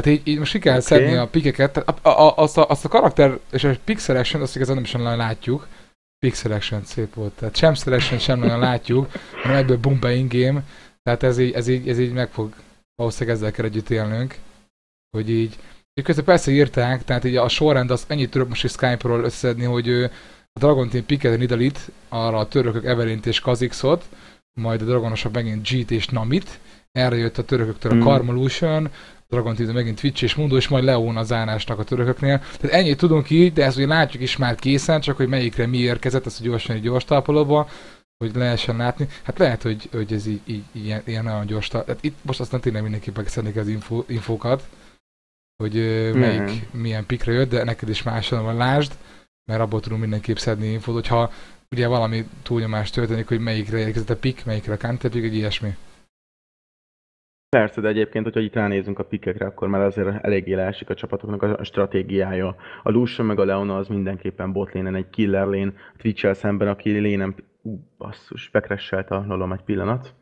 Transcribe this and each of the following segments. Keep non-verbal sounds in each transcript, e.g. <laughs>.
Tehát így, így most ki kell okay. szedni a pikeket, tehát a, a, azt, a, azt a karakter és a pick selection, azt igazán nem is nagyon látjuk. Pick selection szép volt, tehát sem selection sem nagyon látjuk, hanem ebből bumba in-game, tehát ez így, ez így, ez így meg fog valószínűleg ezzel kell együtt élnünk, hogy így, és közben persze írták, tehát így a sorrend azt ennyit tudok most is Skype-ról összedni, hogy a Dragon Team picket Nidalit, arra a törökök Evelint és Kazixot, majd a Dragonosok megint Jeet és Namit, erre jött a törököktől a mm. Carmolution, Dragon Team megint Twitch és Mundo, és majd Leon az zárásnak a törököknél. Tehát ennyit tudunk így, de ezt ugye látjuk is már készen, csak hogy melyikre mi érkezett, ezt gyorsan egy gyors talpalóba, hogy lehessen látni. Hát lehet, hogy, hogy ez így, így ilyen, ilyen nagyon gyors. Tehát itt most aztán tényleg mindenképpen szednék az info, infókat, hogy uh, melyik, mm-hmm. milyen pikre jött, de neked is máson van, lásd, mert abból tudunk mindenképp szedni infót, hogyha ugye valami túlnyomást történik, hogy melyikre érkezett a pik, melyikre a counter egy ilyesmi. Persze, de egyébként, hogyha itt ránézünk a pikekre, akkor már azért eléggé leesik a csapatoknak a stratégiája. A Lucian meg a Leona az mindenképpen botlénen egy killer lane, twitch szemben, aki lénem, ú, basszus, bekresselt a lolom egy pillanat.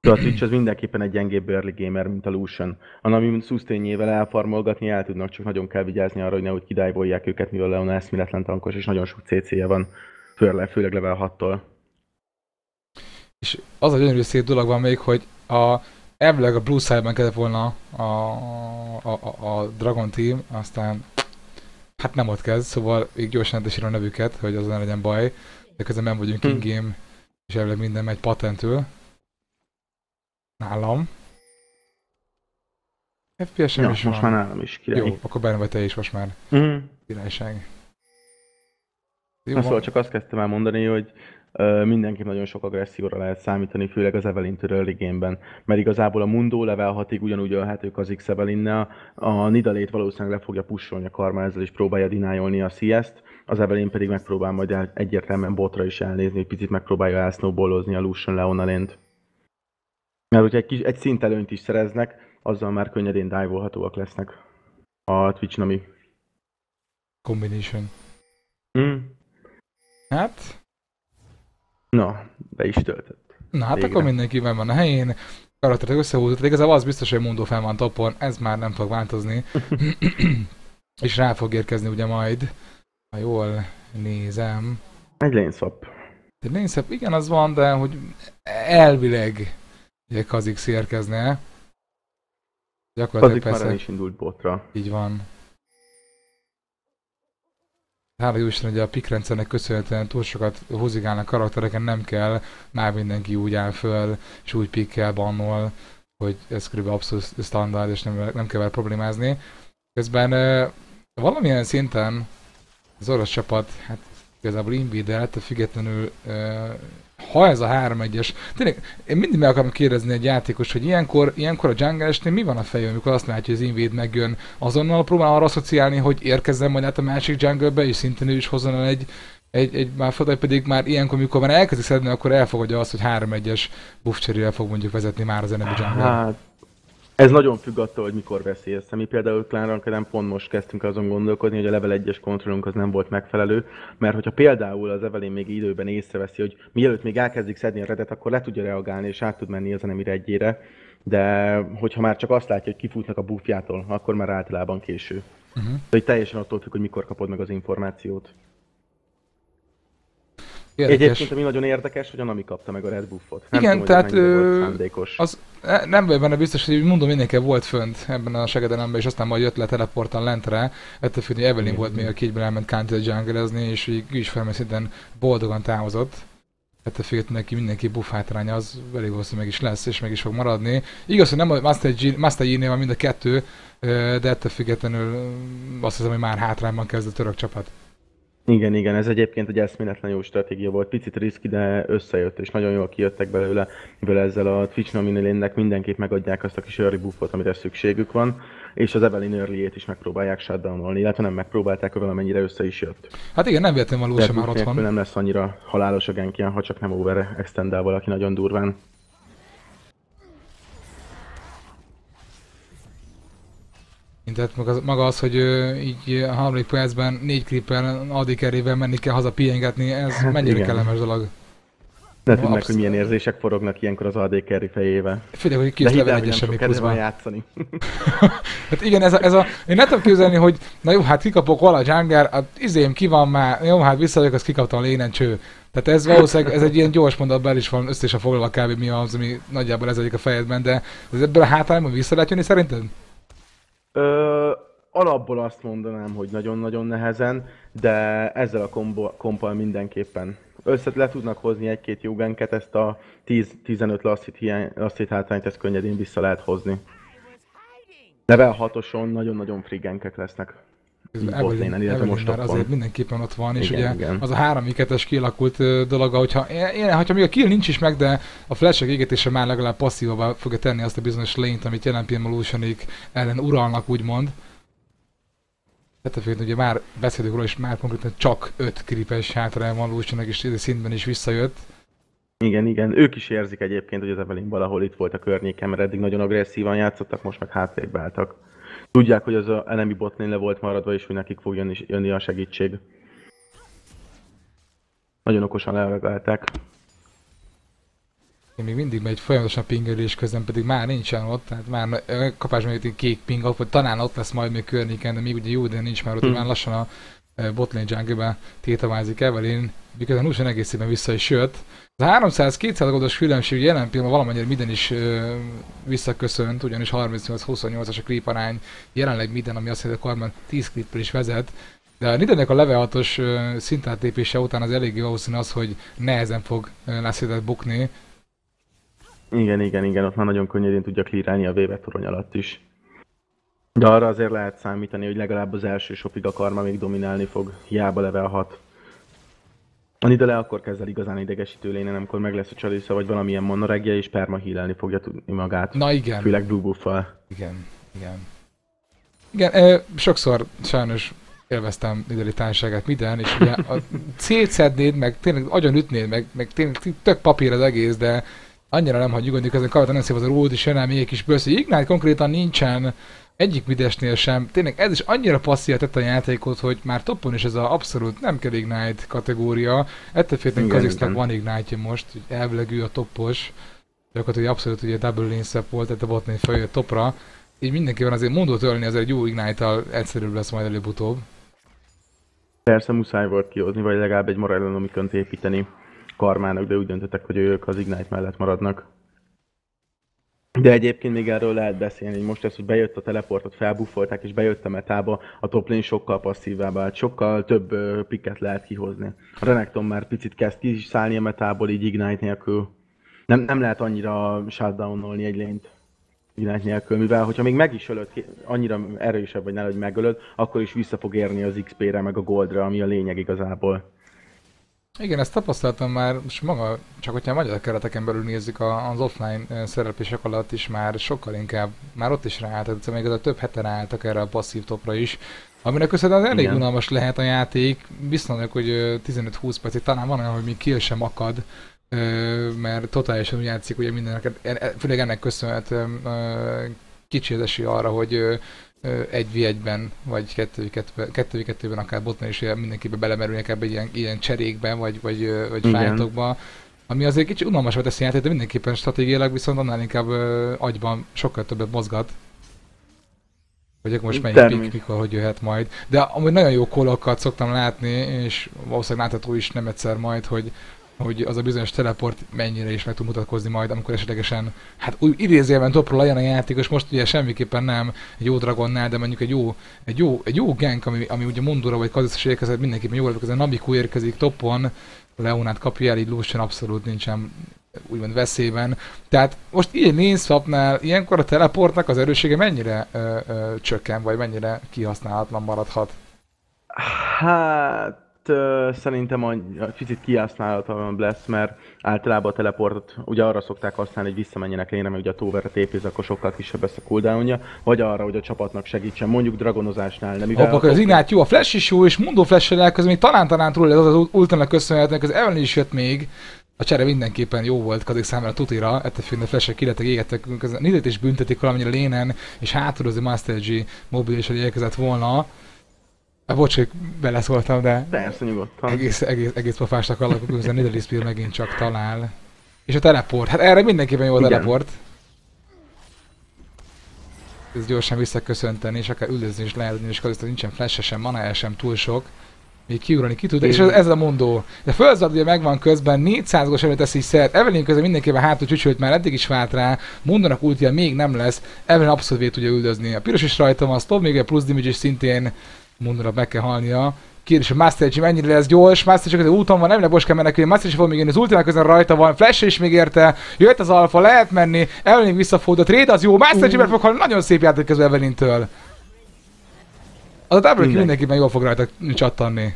De a Twitch az mindenképpen egy gyengébb early gamer, mint a Lucian. A Nami sustain elfarmolgatni el tudnak, csak nagyon kell vigyázni arra, hogy nehogy kidájbolják őket, mivel Leona eszméletlen tankos, és nagyon sok CC-je van, főleg, főleg level 6-tól. És az a gyönyörű szép dolog van még, hogy a elvileg a Blue Side-ben kellett volna a, a, a, a Dragon Team, aztán hát nem ott kezd, szóval így gyorsan a nevüket, hogy azon ne legyen baj, de közben nem vagyunk hm. in-game, és elvileg minden megy patentül. Nálam. FPS-em ja, is most van. már nálam is király. Jó, akkor benne vagy te is most már. Mm. Királyság. Jó, Na, szóval csak azt kezdtem el mondani, hogy mindenki nagyon sok agresszióra lehet számítani, főleg az Evelyn early game-ben, mert igazából a Mundo level 6-ig ugyanúgy ölhetők az x evelyn a Nidalét valószínűleg le fogja pusolni a karma ezzel is próbálja dinájolni a CS-t, az Evelyn pedig megpróbál majd el, egyértelműen botra is elnézni, hogy picit megpróbálja elsnowballozni a Lucian Leonalént. Mert hogyha egy, kis, egy szint előnyt is szereznek, azzal már könnyedén dive lesznek a Twitch Nami. Combination. Mm. Hát, Na, be is töltött. Na hát Végre. akkor mindenkiben van a helyén, karakterek összehúzott, igazából az biztos, hogy Mundo fel van topon, ez már nem fog változni. <laughs> és rá fog érkezni ugye majd, ha jól nézem. Egy lane swap. Egy lane swap, igen az van, de hogy elvileg ugye Kazix érkezne. Gyakorlatilag Kazik persze, már is indult botra. Így van hála jó Isten, hogy a PIK rendszernek köszönhetően túl sokat húzigálnak karaktereken, nem kell, már mindenki úgy áll föl, és úgy pikkel bannol, hogy ez kb. abszolút standard, és nem, nem kell vele problémázni. Közben valamilyen szinten az orosz csapat, hát igazából invédel, ettől függetlenül ha ez a 3-1-es, tényleg én mindig meg akarom kérdezni egy játékos, hogy ilyenkor, ilyenkor a jungle mi van a fején, amikor azt látja, hogy az Invéd megjön, azonnal próbál arra asszociálni, hogy érkezzen majd át a másik jungle és szintén ő is hozzon el egy, egy, egy vagy pedig már ilyenkor, amikor már elkezdi szedni, akkor elfogadja azt, hogy 3-1-es buff fog mondjuk vezetni már az enemy jungle. Hát, ez nagyon függ attól, hogy mikor veszi ezt. Mi például Clan Rankeden pont most kezdtünk azon gondolkodni, hogy a level 1-es kontrollunk az nem volt megfelelő, mert hogyha például az Evelyn még időben észreveszi, hogy mielőtt még elkezdik szedni a redet, akkor le tudja reagálni és át tud menni az enemy egyére, de hogyha már csak azt látja, hogy kifutnak a buffjától, akkor már általában késő. Uh-huh. De teljesen attól függ, hogy mikor kapod meg az információt. Érdekes. Egyébként ami nagyon érdekes, hogy a Nami kapta meg a Red Buffot. Nem Igen, tudom, tehát ö, az, nem vagy benne biztos, hogy mondom, mindenki volt fönt ebben a segedelemben, és aztán majd jött le teleportan lentre, ettől függ, hogy Evelyn volt még, aki egyben elment County jungle és így is felmely szinten boldogan távozott. Ettől függetlenül neki mindenki buff hátránya, az elég hosszú meg is lesz, és meg is fog maradni. Igaz, hogy nem a Master, G, Master G-nél van mind a kettő, de ettől függetlenül azt hiszem, hogy már hátrányban kezd a török csapat. Igen, igen, ez egyébként egy eszméletlen jó stratégia volt. Picit riszki, de összejött, és nagyon jól kijöttek belőle, mivel ezzel a Twitch nominal mindenképp megadják azt a kis early buffot, amire szükségük van, és az Evelyn early is megpróbálják shutdownolni, illetve nem megpróbálták, hogy valamennyire össze is jött. Hát igen, nem véletlenül való sem már otthon. nem lesz annyira halálos a genkien, ha csak nem over extendál valaki nagyon durván. Tehát maga az, hogy így a harmadik percben négy creeper adik erével menni kell haza pihengetni, ez hát mennyire igen. kellemes dolog. Ne tudd meg, hogy milyen érzések forognak ilyenkor az AD Carry fejével. Figyelj, hogy ki is level egyes semmi pluszban. játszani. <laughs> hát igen, ez a, ez a, én nem tudom képzelni, hogy na jó, hát kikapok vala Junger, hát izém ki van már, jó, hát visszajövök, azt kikaptam a lénen cső. Tehát ez valószínűleg, ez egy ilyen gyors mondatban is van össze is a foglalva kb. mi az, ami nagyjából ez egyik a fejedben, de ez ebből a hátrányban vissza lehet jönni szerinted? Ö, alapból azt mondanám, hogy nagyon-nagyon nehezen, de ezzel a kombo, kompal mindenképpen össze le tudnak hozni egy-két jó genket, ezt a 10-15 lasszit, hiány, lasszit hátrányt, ezt könnyedén vissza lehet hozni. Level 6-oson nagyon-nagyon free genkek lesznek. Evelyn, Evelyn most már azért mindenképpen ott van, és igen, ugye igen. az a 3 2 kialakult dolog, hogyha, én, hogyha még a kill nincs is meg, de a flashek égetése már legalább passzívabban fogja tenni azt a bizonyos lényt, amit jelen pillanatban ellen uralnak, úgymond. Tehát ugye már beszélünk róla, és már konkrétan csak 5 kripes hátrány van Lucianek, és szintben is visszajött. Igen, igen. Ők is érzik egyébként, hogy az Evelyn valahol itt volt a környéken, mert eddig nagyon agresszívan játszottak, most meg hátrébb álltak. Tudják, hogy az a enemy botlane le volt maradva, és hogy nekik fog jönni, jönni a segítség. Nagyon okosan lereagálták. Én még mindig megy folyamatosan pingelés közben, pedig már nincsen ott, tehát már kapás egy kék ping, vagy talán ott lesz majd még környéken, de még ugye jó, de nincs már ott, hmm. már lassan a botlane jungle-be tétavázik Evelyn, miközben Lucian egészében vissza is jött. Az 300-200 goldos különbség jelen pillanatban valamennyire minden is ö, visszaköszönt, ugyanis 38-28-as a creep arány, jelenleg minden, ami azt jelenti, hogy a 10 creep is vezet. De a Nidanek a level 6-os szintátépése után az eléggé valószínű az, hogy nehezen fog leszédet bukni. Igen, igen, igen, ott már nagyon könnyedén tudja klírálni a véve torony alatt is. De arra azért lehet számítani, hogy legalább az első sopig a karma még dominálni fog, hiába level 6. A Nidale akkor kezd el igazán idegesítő léni, amikor meg lesz a csalésza, vagy valamilyen monoregje, és perma hílelni fogja tudni magát. Na igen. Főleg blue buff Igen, igen. Igen, e, sokszor sajnos élveztem társaságát minden, és ugye a szétszednéd, meg tényleg agyon ütnéd, meg, meg tényleg tök papír az egész, de annyira nem hagyjuk, hogy közben kavata nem szép az a ród, és jön még egy kis bősz, hogy Ignite konkrétan nincsen egyik midesnél sem. Tényleg ez is annyira passzív tett a játékot, hogy már toppon is ez a abszolút nem kell Ignite kategória. Ettől félteni Kazixnak van Ignite-ja most, hogy elvileg ő a toppos. Gyakorlatilag abszolút ugye double lane volt, tehát a botnén feljött topra. Így mindenképpen azért mondó törni azért egy jó Ignite-tal egyszerűbb lesz majd előbb-utóbb. Persze muszáj volt kihozni, vagy legalább egy Morellon, amikönt építeni karmának, de úgy döntöttek, hogy ők az Ignite mellett maradnak. De egyébként még erről lehet beszélni, hogy most ez, hogy bejött a teleportot, felbuffolták és bejött a metába, a top lane sokkal passzívább vált, sokkal több picket lehet kihozni. A Renekton már picit kezd kiszállni a metából, így Ignite nélkül. Nem, nem lehet annyira shutdownolni egy lényt Ignite nélkül, mivel hogyha még meg is ölöd, annyira erősebb vagy ne, hogy megölöd, akkor is vissza fog érni az XP-re meg a Goldra, ami a lényeg igazából. Igen, ezt tapasztaltam már, most maga, csak hogyha a magyar kereteken belül nézzük az offline szereplések alatt is már sokkal inkább, már ott is ráálltak, még az a több heten álltak erre a passzív topra is, aminek köszönhetően elég unalmas lehet a játék, biztos hogy 15-20 percig talán van olyan, hogy még kill sem akad, mert totálisan úgy játszik, ugye mindenek, e, e, főleg ennek köszönhetően kicsi az esély arra, hogy egy v 1 ben vagy kettő v 2 ben akár botnál is mindenképpen belemerülnek ebbe ilyen, ilyen cserékben, vagy, vagy, vagy fájtokba. Ami azért kicsit unalmas volt ezt a játék, de mindenképpen stratégiailag viszont annál inkább ö, agyban sokkal többet mozgat. Hogy akkor most melyik pik, mikor, hogy jöhet majd. De amúgy nagyon jó kolokat szoktam látni, és valószínűleg látható is nem egyszer majd, hogy hogy az a bizonyos teleport mennyire is meg tud mutatkozni majd, amikor esetlegesen, hát úgy idézőjelben topról legyen a játékos, most ugye semmiképpen nem egy jó dragonnál, de mondjuk egy jó, egy jó, egy jó gank, ami, ami ugye Mondura vagy Kazisztus érkezett, mindenképpen jó lesz, a Nabiku érkezik topon, Leonát kapja el, így Lucian abszolút nincsen úgymond veszélyben. Tehát most ilyen Ninswapnál ilyenkor a teleportnak az erősége mennyire ö, ö, csökken, vagy mennyire kihasználhatlan maradhat? Hát uh, szerintem a, a picit kihasználhatatlan lesz, mert általában a teleportot ugye arra szokták használni, hogy visszamenjenek léne, mert ugye a towerre tépéz, akkor sokkal kisebb lesz a cooldownja, vagy arra, hogy a csapatnak segítsen, mondjuk dragonozásnál. Nem, Hopp, az Ignát jó, a flash is jó, és mondó flash el még talán-talán túl az az ultának köszönhetően, az Evelyn is jött még, a csere mindenképpen jó volt Kazik számára tutira, ettől függően a flashek kilettek, égettek, Nidit is büntetik valamennyire lénen, és hátul az a Master G mobil is érkezett volna, A bocs, hogy beleszóltam, de... Persze, nyugodtan. Egész, egész, egész pofásnak alakulunk, közben Nidalee megint csak talál. És a teleport. Hát erre mindenképpen jó a Igen. teleport. Ez gyorsan visszaköszönteni, és akár üldözni is lehet, és között nincsen flash sem, mana sem túl sok még kiugrani ki tud, és ez, ez a mondó. De fölzad ugye megvan közben, 400-os előtt teszi szert, Evelyn közben mindenképpen hátul csücsült, már eddig is vált rá, mondanak ultia még nem lesz, Evelyn abszolút vét tudja üldözni. A piros is rajta van, stop még egy plusz damage is szintén mondanak meg kell halnia. Kérdés, a Master Chief mennyire lesz gyors, Master Chief úton van, nem lebos kell menekülni, Master Chief fog még jönni, az ultimák közben rajta van, Flash is még érte, jött az alfa, lehet menni, Evelyn visszafordult, trade az jó, Master Chief fog halni, nagyon szép játék közben Evelyn-től. Az a double mindenképpen jól fog rajta csattanni.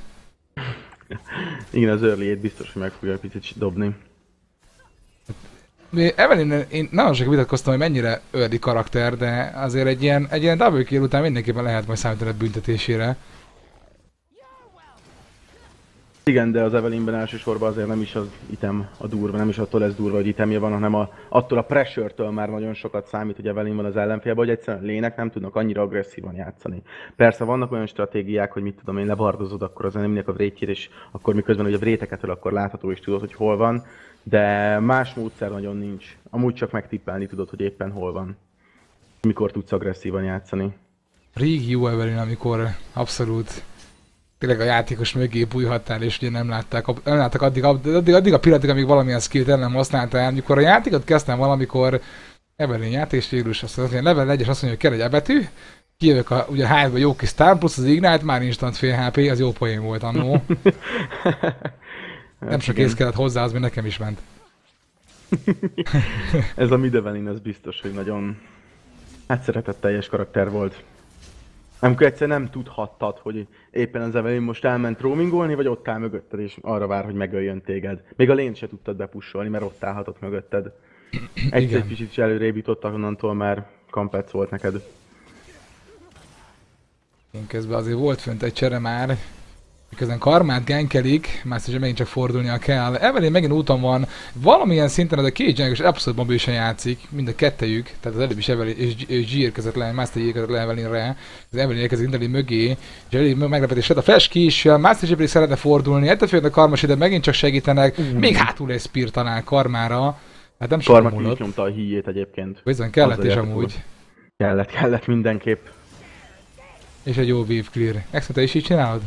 Igen, az early biztos, hogy meg fogja picit dobni. Evelyn, én nagyon sok vitatkoztam, hogy mennyire early karakter, de azért egy ilyen, egy ilyen double kill után mindenképpen lehet majd számítani a büntetésére. Igen, de az Evelynben elsősorban azért nem is az item a durva, nem is attól lesz durva, hogy itemje van, hanem a, attól a pressure-től már nagyon sokat számít, hogy Evelyn van az ellenfélben, hogy egyszerűen lének nem tudnak annyira agresszívan játszani. Persze vannak olyan stratégiák, hogy mit tudom én, lebardozod akkor az eneminek a vrétjét, és akkor miközben hogy a vréteket akkor látható is tudod, hogy hol van, de más módszer nagyon nincs. Amúgy csak megtippelni tudod, hogy éppen hol van. Mikor tudsz agresszívan játszani. Régi jó Evelyn, amikor abszolút tényleg a játékos mögé bújhattál, és ugye nem látták, nem látták addig, addig, addig a pillanatig, amíg valamilyen skillt el nem használtál. Amikor a játékot kezdtem valamikor, Evelyn játékstílus, azt mondja, level 1 azt mondja, hogy kell egy ebetű, kijövök a, ugye a hide jó kis stun, plusz az Ignite, már instant fél HP, az jó poén volt annó. <laughs> nem sok ész kellett hozzá, az még nekem is ment. <laughs> Ez a Midevelin, az biztos, hogy nagyon hát szeretett teljes karakter volt. Amikor egyszer nem tudhattad, hogy éppen az Evelyn most elment roamingolni, vagy ott áll mögötted, és arra vár, hogy megöljön téged. Még a lényt se tudtad bepussolni, mert ott állhatott mögötted. <clears throat> Egyszer egy kicsit is előrébb jutott, onnantól már kampec volt neked. Én közben azért volt fönt egy csere már, miközben karmát genkelik, Master megint csak fordulnia kell. Evelyn megint úton van, valamilyen szinten ez a két gyengés abszolút mobilisan játszik, mind a kettejük, tehát az előbb is Evelyn és G érkezett le, Master érkezett le Evelynre, az Evelyn érkezik Indeli mögé, és Evelyn meglepetés a Flash ki is, Master pedig szeretne fordulni, ettől félnek a karmas ide megint csak segítenek, mm. még hátul egy Spear talál karmára. Hát nem Karma ki is nyomta a híjét egyébként. Bizony kellett is amúgy. Kellett, kellett mindenképp. És egy jó wave clear. Extra, te is így csinálod?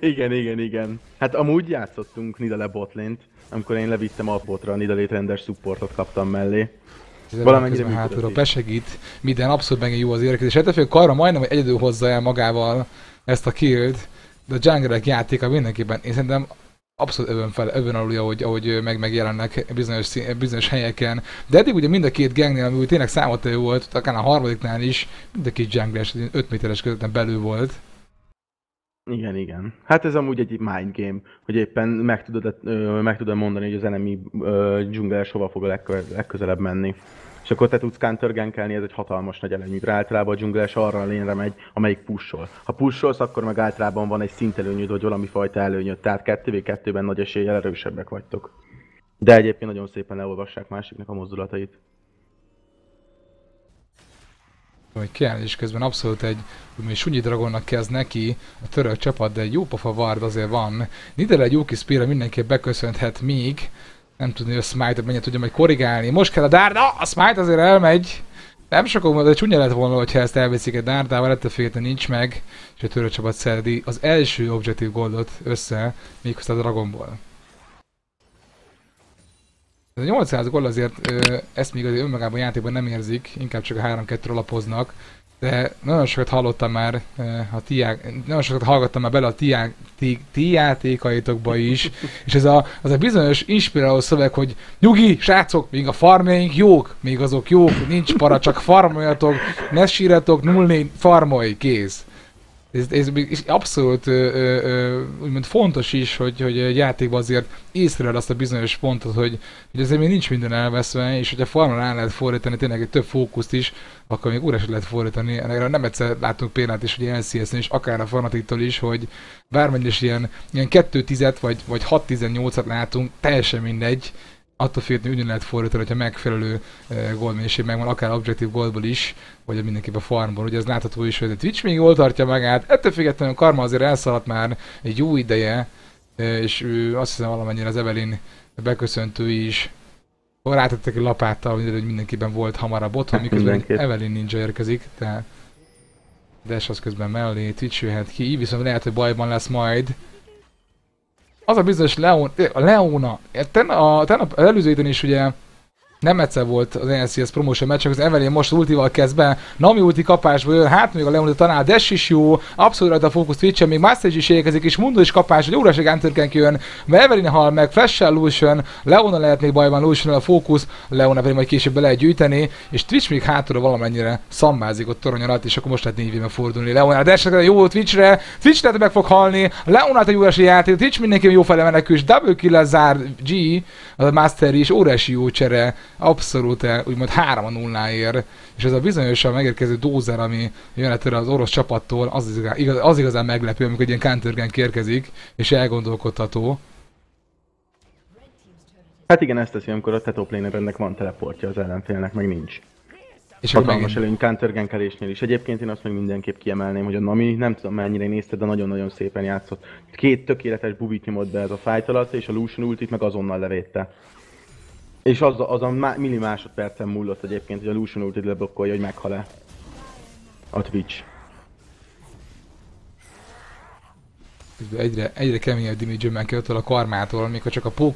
Igen, igen, igen. Hát amúgy játszottunk Nidale botlane amikor én levittem a botra, a Nidale rendes supportot kaptam mellé. Valamennyire hátulra besegít, minden abszolút megint jó az érkezés. Hát a karra majdnem hogy egyedül hozza el magával ezt a killt, de a junglerek játéka mindenképpen, én szerintem abszolút övön, fel, övön alulja, ahogy, ahogy meg megjelennek bizonyos, bizonyos helyeken. De eddig ugye mind a két gangnél, ami úgy tényleg számotő volt, akár a harmadiknál is, mind a két jungles 5 méteres közöttem belül volt. Igen, igen. Hát ez amúgy egy mind game, hogy éppen meg tudod, meg tudod mondani, hogy az enemy dzsungeles hova fog a legközelebb menni és akkor te tudsz countergankelni, ez egy hatalmas nagy előny, mikor általában a dzsungeles arra a lényre megy, amelyik pushol. Ha pusholsz, akkor meg általában van egy szintelőnyöd, vagy valami fajta előnyöd, tehát 2v2-ben nagy eséllyel erősebbek vagytok. De egyébként nagyon szépen leolvassák másiknak a mozdulatait. hogy kiáll, és közben abszolút egy úgymond sunyi dragonnak kezd neki a török csapat, de egy jó pofa vard azért van. Nidere egy jó kis mindenképp beköszönhet még, nem tudni, hogy a smite mennyit tudja majd korrigálni. Most kell a dárda, a smite azért elmegy. Nem sokan de csúnya lett volna, hogyha ezt elveszik egy dárdával, ettől függetlenül nincs meg, és a törőcsapat szerdi az első objektív goldot össze, méghozzá a Dragonból. Ez a 800 gól azért ö, ezt még azért önmagában játékban nem érzik, inkább csak a 3-2 alapoznak, de nagyon sokat hallottam már eh, a ti, nagyon sokat hallgattam már bele a ti, ti, ti játékaitokba is, és ez a, az a bizonyos inspiráló szöveg, hogy nyugi, srácok, még a farmjaink jók, még azok jók, nincs para, csak farmoljatok, ne sírjatok, 0 farmolj, kész ez, ez, abszolút ö, ö, úgymond fontos is, hogy, hogy egy játékban azért észreved azt a bizonyos pontot, hogy, hogy azért még nincs minden elveszve, és hogyha farmra rá lehet fordítani tényleg egy több fókuszt is, akkor még óriási lehet fordítani. Erre nem egyszer látunk példát is, hogy lcs is, akár a fanatiktól is, hogy bármennyire is ilyen, ilyen 2 10 vagy, vagy 6 18 at látunk, teljesen mindegy, attól függetlenül úgy lehet fordítani, hogyha megfelelő gold mennyiség megvan, akár objektív goldból is, vagy mindenképpen farmból. Ugye ez látható is, hogy a Twitch még jól tartja magát, ettől függetlenül a Karma azért elszaladt már egy jó ideje, és ő azt hiszem valamennyire az Evelyn beköszöntő is rátettek egy lapáttal, hogy mindenkiben volt hamarabb otthon, miközben Mindenképp. Evelyn Ninja érkezik, tehát Dash az közben mellé, Twitch jöhet ki, így viszont lehet, hogy bajban lesz majd. Az a bizonyos Leon, a Leona, ten, a, ten, előző is ugye nem egyszer volt az NCS promotion meccs, csak az Evelyn most ultival kezd be, Nami ulti kapásból jön, hát még a Leon tanál, Dash is jó, abszolút rajta a fókusz twitch még Master is érkezik, és Mundo is kapás, hogy óriási Gunterken jön, mert Evelyn hal meg, flash Lucian, Leona lehet még bajban, Lucian a fókusz, Leona pedig majd később be lehet gyűjteni, és Twitch még hátulra valamennyire szambázik ott torony alatt, és akkor most lehet négy fordulni. Leona, Dash jó Twitchre, Twitch lehet meg fog halni, Leona egy óriási játék, Twitch mindenki jó fele menekül, és double kill zár G, a Master is, óriási jó csere, abszolút úgymond 3 a nulláért, és ez a bizonyosan megérkező dózer, ami jön ettől az orosz csapattól, az, igaz, az igazán meglepő, amikor egy ilyen countergen kérkezik, és elgondolkodható. Hát igen, ezt teszi, amikor a tetoplénernek van teleportja az ellenfélnek, meg nincs. És Hatalmas előny countergenkelésnél is. Egyébként én azt meg mindenképp kiemelném, hogy a Nami, nem tudom mennyire nézted, de nagyon-nagyon szépen játszott. Két tökéletes bubit nyomott be ez a fight alatt, és a Lucian ultit meg azonnal levédte. És az, az a milli másodpercen múlott egyébként, hogy a Lucian ultit leblokkolja, hogy meghal-e. A Twitch. Egyre, egyre keményebb damage meg a karmától, mikor csak a pó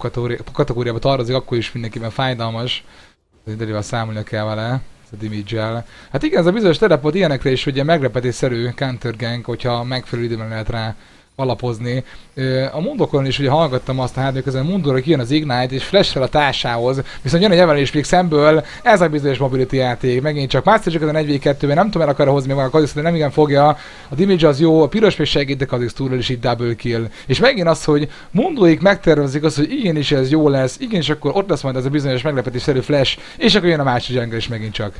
kategóriába tartozik, akkor is mindenkiben fájdalmas. De számolni kell vele a damage Hát igen, ez a bizonyos teleport ilyenekre is ugye meglepetésszerű counter gang, hogyha megfelelő időben lehet rá alapozni. A mundokon is ugye hallgattam azt, hát miközben mundóra kijön az Ignite és flash a társához, viszont jön egy emelés még szemből, ez a bizonyos mobility játék. Megint csak Master Chief a 1 2 ben nem tudom el akar hozni meg a Kazix, de nem igen fogja. A damage az jó, a piros még segít, de Kazix túl is itt double kill. És megint az, hogy mundóik megtervezik azt, hogy igenis ez jó lesz, igenis akkor ott lesz majd ez a bizonyos meglepetésszerű flash, és akkor jön a másik jungle is megint csak.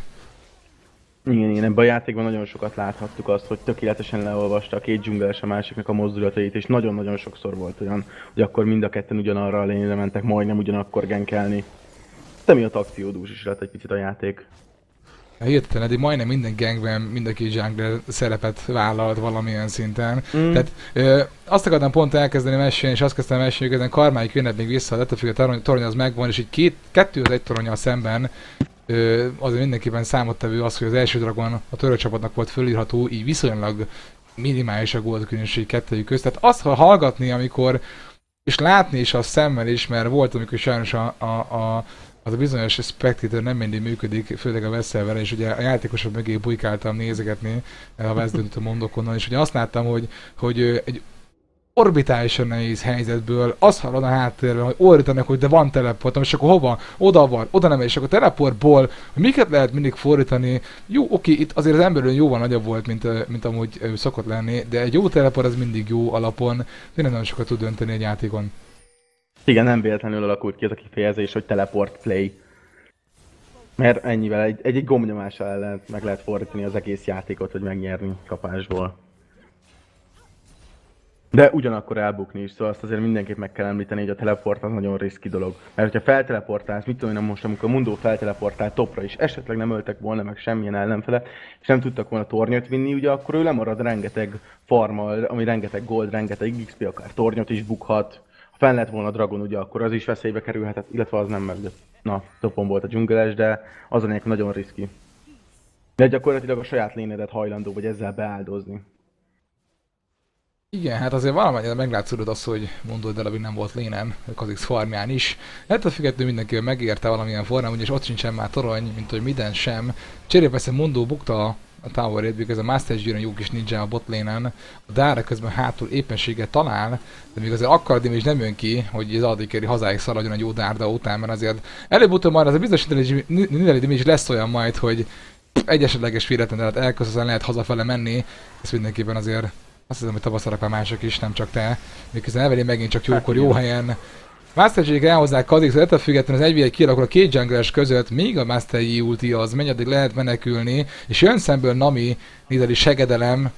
Igen, igen, ebben a játékban nagyon sokat láthattuk azt, hogy tökéletesen leolvasta a két dzsungeles a másiknak a mozdulatait, és nagyon-nagyon sokszor volt olyan, hogy akkor mind a ketten ugyanarra a lényre mentek, majdnem ugyanakkor genkelni. De mi a akciódús is lett egy picit a játék. Hirtelen, de majdnem minden gangben mindenki jungler szerepet vállalt valamilyen szinten. Mm. Tehát ö, azt akartam pont elkezdeni mesélni, és azt kezdtem mesélni, hogy karmáik jönnek még vissza, de a torony az megvan, és így két, kettő az egy toronyal szemben azért mindenképpen számottevő az, hogy az első dragon a török csapatnak volt fölírható, így viszonylag minimális a gold különbség kettőjük közt. Tehát azt, ha hallgatni, amikor és látni is a szemmel is, mert volt, amikor sajnos a, a, a az a bizonyos spectator nem mindig működik, főleg a veszelvel, és ugye a játékosok mögé bujkáltam nézegetni a West mondok és ugye azt láttam, hogy, hogy egy orbitálisan nehéz helyzetből azt hallod a háttérben, hogy ordítanak, hogy de van teleport, és akkor hova? Oda van, oda nem, és akkor teleportból, hogy miket lehet mindig fordítani. Jó, oké, itt azért az emberön jóval nagyobb volt, mint, mint amúgy szokott lenni, de egy jó teleport az mindig jó alapon, tényleg nagyon sokat tud dönteni egy játékon. Igen, nem véletlenül alakult ki ez a kifejezés, hogy teleport play. Mert ennyivel egy, egy, egy gombnyomással ellen meg lehet fordítani az egész játékot, hogy megnyerni kapásból. De ugyanakkor elbukni is, szóval azt azért mindenképp meg kell említeni, hogy a teleport az nagyon riszki dolog. Mert hogyha felteleportálsz, mit tudom én most, amikor a Mundo felteleportál topra is, esetleg nem öltek volna meg semmilyen ellenfele, és nem tudtak volna tornyot vinni, ugye akkor ő lemarad rengeteg farmal, ami rengeteg gold, rengeteg XP, akár tornyot is bukhat. Ha fenn lett volna Dragon, ugye akkor az is veszélybe kerülhetett, illetve az nem meg, na, topon volt a dzsungeles, de az a nagyon riszki. De gyakorlatilag a saját lényedet hajlandó vagy ezzel beáldozni. Igen, hát azért valamennyire meglátszódott az, hogy mondod el, nem volt lénem, Kazix farmján is. A függetlenül mindenki megérte valamilyen formán, ugyanis ott sincsen már torony, mint hogy minden sem. Cserébe persze Mondó bukta a tower ez a Master Gyűrön jó kis ninja a botlénen, a Dára közben hátul éppenséget talál, de még azért akaradim is nem jön ki, hogy az Adikeri hazáig szaladjon egy jó Dárda után, mert azért előbb-utóbb majd az a bizonyos Nidali is lesz olyan majd, hogy egy esetleges véletlen elköszönzen lehet hazafele menni, ezt mindenképpen azért azt hiszem, hogy tapasztalak a mások is, nem csak te. Miközben Evelyn megint csak jókor, jó helyen. Master Jake elhozzák Kha'Zix, ettől függetlenül az 1 kialakul a két jungles között, még a Master Yi ulti az megy, addig lehet menekülni, és jön szemből Nami, Nidali segedelem,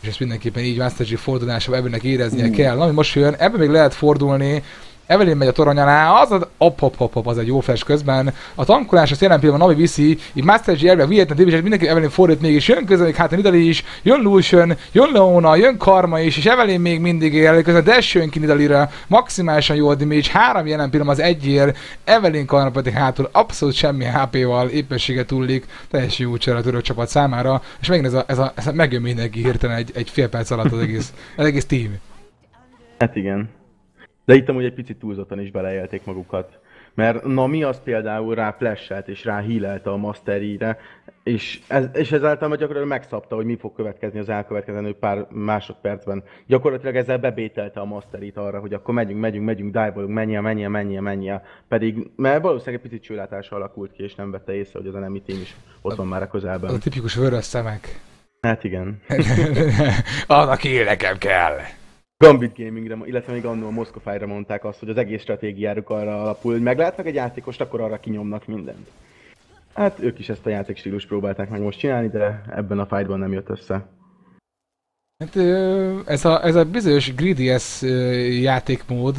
és ezt mindenképpen így Master Chief fordulásával ebbennek éreznie mm. kell. Nami most jön, ebben még lehet fordulni, Evelyn megy a torony alá, az a op, op, op, op, az egy jó flash közben. A tankolás az jelen pillanatban Navi viszi, így Master G elve Vietnam Division, mindenki Evelyn fordít még, és jön közben, hát Nidali is, jön Lucian, jön Leona, jön Karma is, és Evelyn még mindig él, közben Dash jön ki Nidalira, maximálisan jó a damage, három jelen pillanatban az egyér, Evelyn Karma pedig hátul abszolút semmi HP-val éppenséget tullik, teljesen jó csere a török csapat számára, és megint ez a, ez a, ez a megjön mindenki hirtelen egy, egy fél perc alatt az egész, az egész team. Hát igen. De itt amúgy egy picit túlzottan is beleélték magukat. Mert Nami az például rá flashet és rá hílelte a Masterire, és, ez, és ezáltal meg gyakorlatilag megszabta, hogy mi fog következni az elkövetkező pár másodpercben. Gyakorlatilag ezzel bebételte a Masterit arra, hogy akkor megyünk, megyünk, megyünk, dive menjél, menjél, menjél, menjél. Pedig, mert valószínűleg egy picit csőlátása alakult ki, és nem vette észre, hogy az enemy team is ott van már a közelben. Az a tipikus vörös szemek. Hát igen. <laughs> Annak él nekem kell. Gambit Gamingre, illetve még annól Moszkofájra mondták azt, hogy az egész stratégiáruk arra alapul, hogy meglátnak egy játékost, akkor arra kinyomnak mindent. Hát ők is ezt a játékstílus próbálták meg most csinálni, de ebben a fightban nem jött össze. Hát ez a, ez a bizonyos greedy játékmód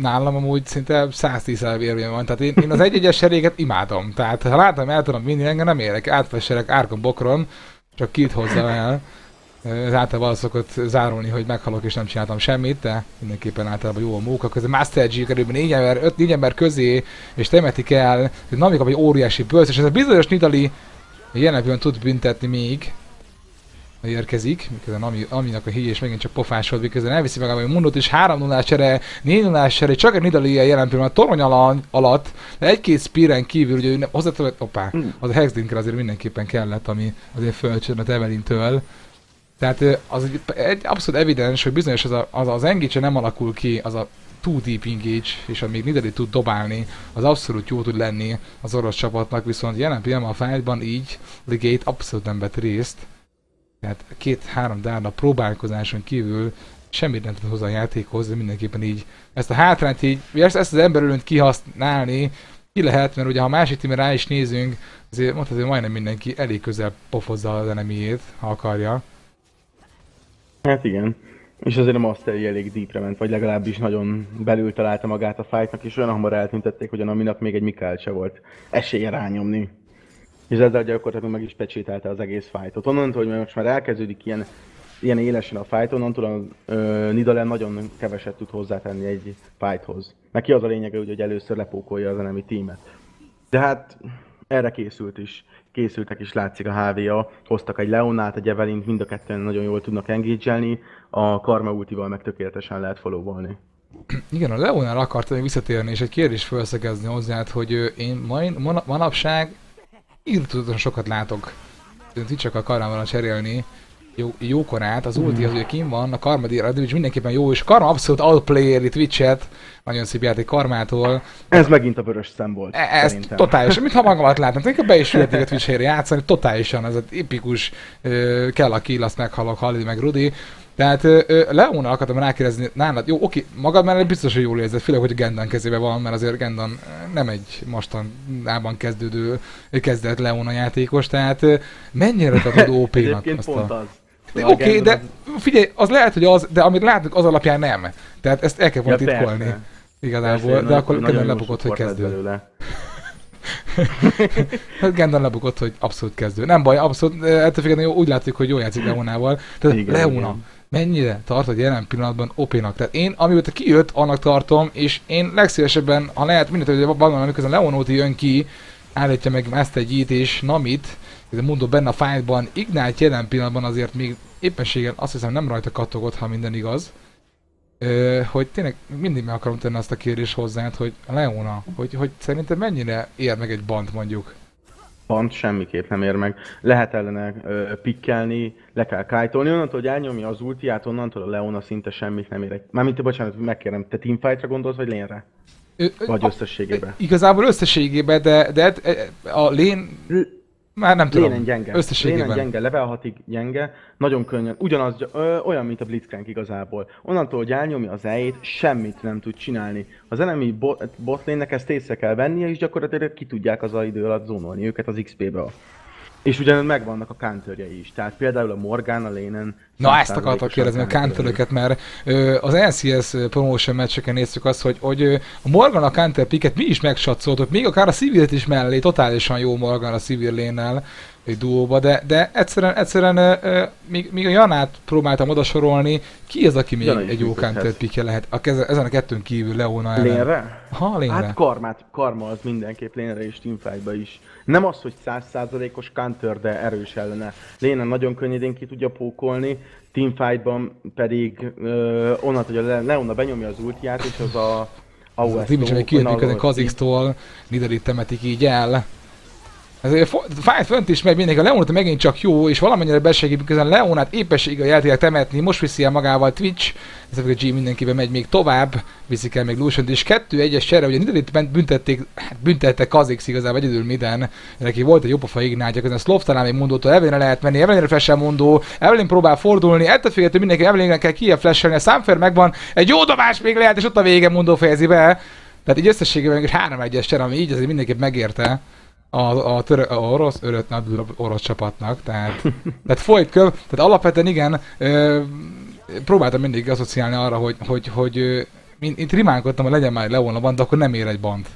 nálam amúgy szinte 110 érvény van. Tehát én, én az egy-egyes seréget imádom. Tehát ha látom, el tudom vinni, engem nem érek. Átfesserek árkon bokron, csak két hozzá el. Ez általában az szokott zárulni, hogy meghalok és nem csináltam semmit, de mindenképpen általában jó a móka közben. Master G körülbelül 4 ember, 5 4 ember közé, és temetik el, hogy Nami kap egy óriási bölc, és ez a bizonyos Nidali jelen tud büntetni még, érkezik, miközben Ami, Aminak a híj és megint csak pofásod, miközben elviszi meg a mundot, és 3 0 csere, 4 0 csere, csak egy Nidali jelen pillanatban a torony alatt, de egy-két spiren kívül, ugye ő hozzátett, opá, hmm. az a Hexdinker azért mindenképpen kellett, ami azért fölcsönött Evelyn-től. Tehát az egy, egy abszolút evidens, hogy bizonyos az a, az, az engage nem alakul ki, az a too deep engage, és amíg Nidali tud dobálni, az abszolút jó tud lenni az orosz csapatnak, viszont jelen pillanatban a fightban így Ligate abszolút nem vett részt. Tehát két-három dárna próbálkozáson kívül semmit nem tud hozzá a játékhoz, de mindenképpen így ezt a hátrányt így, ezt, ezt az emberölönt kihasználni, ki lehet, mert ugye ha a másik tímre rá is nézünk, azért mondhatni, hogy majdnem mindenki elég közel pofozza az enemiét, ha akarja. Hát igen. És azért a Mastery elég deepre ment, vagy legalábbis nagyon belül találta magát a fightnak, és olyan hamar eltüntették, hogy a Naminak még egy Mikael se volt esélye rányomni. És ezzel gyakorlatilag meg is pecsételte az egész fightot. Onnantól, hogy most már elkezdődik ilyen, ilyen élesen a fight, onnantól a uh, Nidalen nagyon keveset tud hozzátenni egy fighthoz. Neki az a lényege, hogy először lepókolja az enemi teamet. De hát erre készült is készültek is látszik a HVA, hoztak egy Leonát, egy Evelint, mind a ketten nagyon jól tudnak engage a Karma ultival meg tökéletesen lehet followolni. Igen, a Leonál akartam visszatérni, és egy kérdés felszegezni hozzá, hogy én mai, manapság írtózatosan sokat látok. Csak a karmával cserélni, jó, jókorát, az ulti az ugye kim van, a Karma Radivich mindenképpen jó, és Karma abszolút outplayeri Twitch-et, nagyon szép játék Karmától. Ez megint a vörös szem volt. E- ez szerintem. totálisan, mintha magamat látnám, inkább be is ülhetik a <laughs> twitch játszani, totálisan ez az epikus, uh, kell a kill, azt meghalok, Halid meg Rudi. Tehát uh, Leóna akartam rákérdezni nálad, jó, oké, magad mellett biztos, hogy jól érzed, főleg, hogy Gendan kezébe van, mert azért Gendan nem egy mostanában kezdődő, kezdett Leona játékos, tehát mennyire <laughs> tudod OP-nak azt a... Az. Oké, okay, de figyelj, az lehet, hogy az, de amit látunk, az alapján nem. Tehát ezt el kell volna ja, titkolni. Persze. Igazából, persze, de akkor Gendon lebukott, hogy kezdő. <laughs> hát Gendon lebukott, hogy abszolút kezdő. Nem baj, abszolút, ettől függetlenül úgy látjuk, hogy jól játszik Leonával. Tehát igen, Leona, igen. mennyire tartod jelen pillanatban OP-nak? Tehát én, amióta kijött, annak tartom, és én legszívesebben, ha lehet, mindent, hogy van, amikor a Leonóti jön ki, állítja meg ezt egy és Namit, ez mondom benne a fájtban, Ignite jelen pillanatban azért még éppenséggel azt hiszem nem rajta kattogott, ha minden igaz. Ö, hogy tényleg mindig meg akarom tenni azt a kérdést hozzád, hogy a Leona, hogy, hogy szerintem mennyire ér meg egy bant mondjuk? Bant semmiképp nem ér meg. Lehet ellene ö, pikkelni, le kell kájtolni, onnantól, hogy elnyomja az ultiát, onnantól a Leona szinte semmit nem ér. Mármint, bocsánat, megkérem, te teamfightra gondolsz, vagy lénre? Vagy összességében? Igazából összességében, de, de a lén... Már nem tudom. Lénen gyenge. Összességében. Lénen gyenge, level 6-ig gyenge, nagyon könnyen, ugyanaz, ö, olyan, mint a Blitzcrank igazából. Onnantól, hogy elnyomja az e semmit nem tud csinálni. Az enemy bot, botlane ezt észre kell vennie, és gyakorlatilag ki tudják az a idő alatt zónolni őket az XP-be. És ugyanúgy megvannak a counterjei is. Tehát például a Morgan, a Lénen... Na ezt akartak kérdezni, a counteröket, mert ö, az LCS promotion meccseken néztük azt, hogy, hogy a Morgan a counter picket mi is megsatszoltuk, még akár a Civilt is mellé, totálisan jó Morgan a Civil lénnel egy duóba, de, de egyszerűen, egyszerűen ö, ö, míg, míg a Janát próbáltam oda sorolni, ki az, aki még Jana egy jó counter pickje lehet? A keze, ezen a kettőn kívül Leona ellen. Lénre? Ha, lénre. Hát karmát, karma az mindenképp lénre és teamfightba is. Nem az, hogy százszázalékos counter, de erős ellene. Léna nagyon könnyedén ki tudja pókolni, teamfightban pedig ö, onnan, hogy a Leona benyomja az ultiát, és az a AOS-tól... Az a kijött Kazix-tól, Nidalit temetik így el. Ez fájt fönt is megy mindenki, a Leonot megint csak jó, és valamennyire besegít, miközben Leonát éppesség a játékát temetni, most viszi el magával Twitch, ez a G mindenkiben megy még tovább, viszik el még lucian és kettő egyes csere, ugye Nidalit büntették, hát büntette Kazix igazából egyedül minden, neki volt egy jobb a ignátja, közben Slof talán még mondott, Evelynre lehet menni, Evelynre flash mondó, Evelyn próbál fordulni, ettől függetlenül mindenki Evelynre kell kijebb flashelni, a számfer megvan, egy jó dobás még lehet, és ott a vége mondó fejezi be. Tehát így összességében egy 3-1-es csere, ami így azért mindenképp megérte a, a, törö, a orosz, öröt, na, orosz csapatnak, tehát, tehát folyt köv, tehát alapvetően igen, ö, próbáltam mindig asszociálni arra, hogy, hogy, hogy ö, itt rimánkodtam, hogy legyen már Leon a band, de akkor nem ér egy band.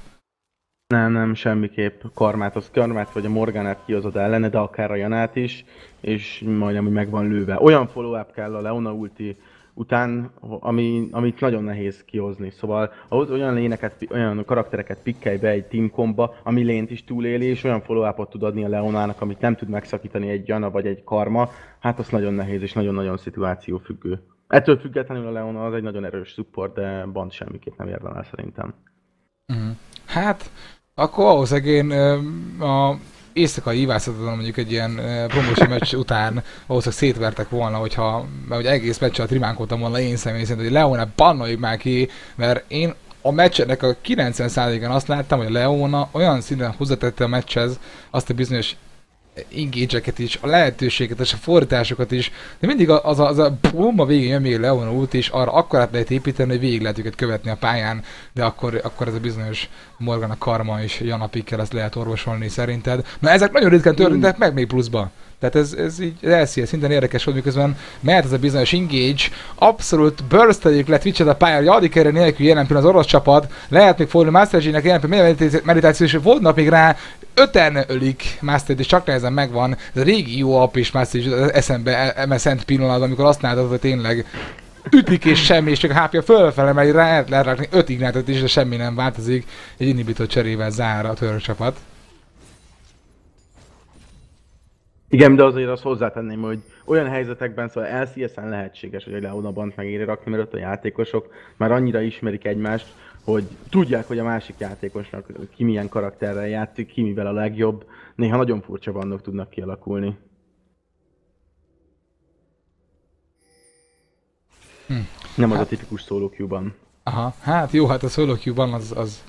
Nem, nem, semmiképp. Karmát, az karmát vagy a Morganát kihozod ellene, de akár a Janát is, és majdnem, hogy meg van lőve. Olyan follow-up kell a Leona ulti után, ami, amit nagyon nehéz kihozni. Szóval ahhoz olyan léneket, olyan karaktereket pikkelj be egy teamkomba, ami lént is túléli, és olyan follow tud adni a Leonának, amit nem tud megszakítani egy Jana vagy egy Karma, hát az nagyon nehéz és nagyon-nagyon szituáció függő. Ettől függetlenül a Leona az egy nagyon erős support, de Band semmiképp nem érdemel szerintem. Mm. Hát, akkor ahhoz egén a éjszakai hívászatodon mondjuk egy ilyen promósi meccs után valószínűleg szétvertek volna, hogyha, mert hogy egész meccset trimánkoltam volna én személy szerint, hogy Leona bannoljuk már ki, mert én a meccsenek a 90%-án azt láttam, hogy Leona olyan szinten hozzátette a meccshez azt a bizonyos engage is, a lehetőséget és a fordításokat is, de mindig az a, az a bomba végén jön még Leona út, és arra akkor lehet építeni, hogy végig lehet őket követni a pályán, de akkor, akkor ez a bizonyos Morgan a karma és Janapikkel ezt lehet orvosolni szerinted. Na ezek nagyon ritkán történtek meg még pluszba. Tehát ez, ez így elszír, szinten érdekes volt, miközben mert ez a bizonyos engage, abszolút bursteljük le twitch a pályára, hogy addig erre nélkül jelen pillanat az orosz csapat, lehet még fordulni Master G-nek jelen pillanat meditáció, és voltnak még rá öten ölik Master és csak nehezen megvan, ez a régi jó app is Master G eszembe eme szent pillanat, amikor látod, hogy tényleg ütik és semmi, és csak a HP fölfele megy rá, lehet rakni 5 ignátot is, de semmi nem változik. Egy inhibitor cserével zár a csapat. Igen, de azért azt hozzátenném, hogy olyan helyzetekben szóval LCS-en lehetséges, hogy a Leona Band megéri rakni, mert ott a játékosok már annyira ismerik egymást, hogy tudják, hogy a másik játékosnak ki milyen karakterrel játszik, ki mivel a legjobb. Néha nagyon furcsa bandok tudnak kialakulni. Hm. Nem hát, az a tipikus solo. Aha, hát jó, hát a solo az, az